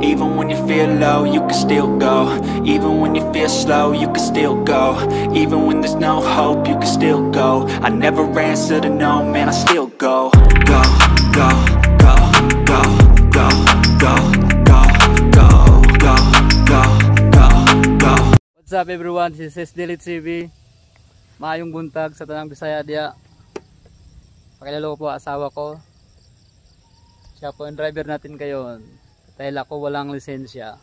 Even when you feel low, you can still go Even when you feel slow, you can still go Even when there's no hope, you can still go I never answer to no, man, I still go Go, go, go, go, go, go, go, go, go, go, What's up everyone? This is Delete TV. Maayong buntag sa tanang Bisaya dia. Pakilala ko po asawa ko. Siya po ang driver natin ngayon. Dahil ako walang lisensya.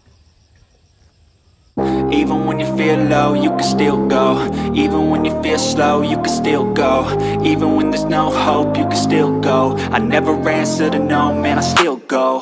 Even when you feel low, you can still go. Even when you feel slow, you can still go. Even when there's no hope, you can still go. I never answer to no, man, I still go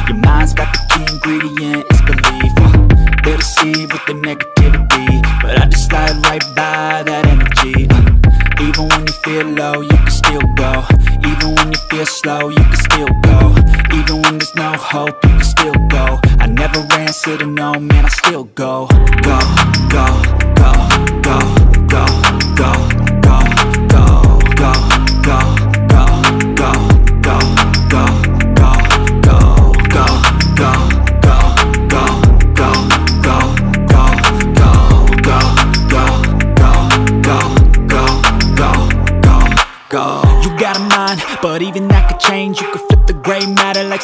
feel slow, you can still go. Even when there's no hope, you can still go. I never answer to no, man, I still go, go, go, go, go, go,